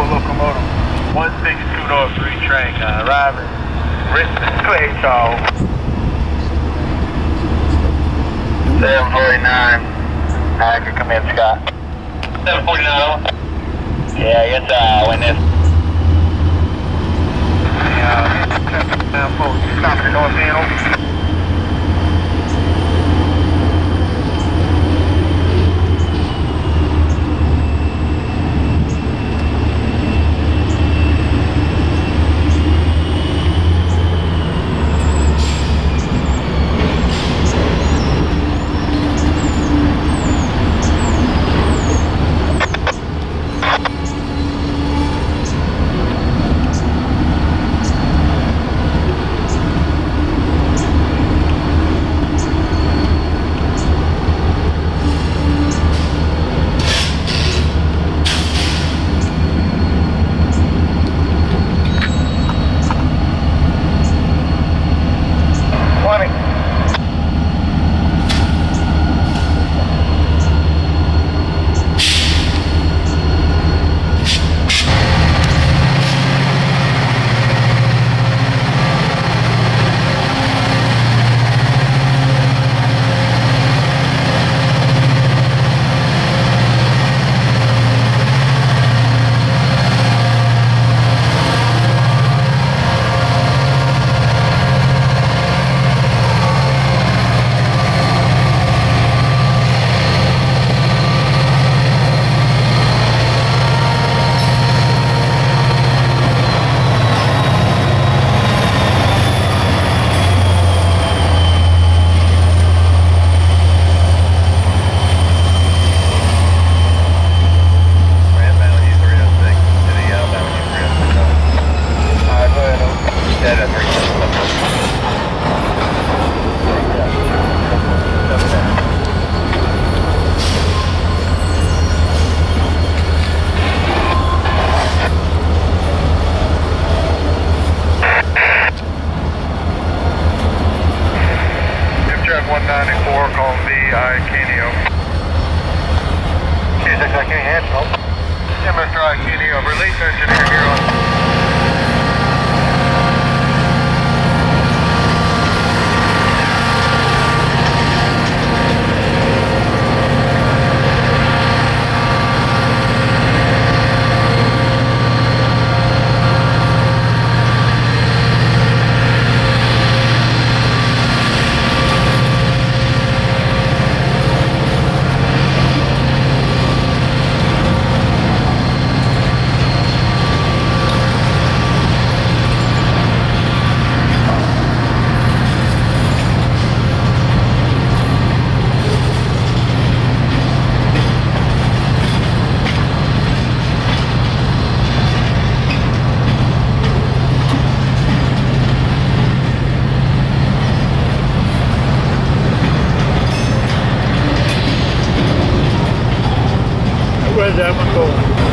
full locomotive. 162 North 3 train uh, arriving. Richmond Clay Charles. 749. I can come in, Scott. 749. Yeah, yes, I win this. Yeah, uh, 10 4, stop at the north end, Kenio, release engineer here on. German Gold.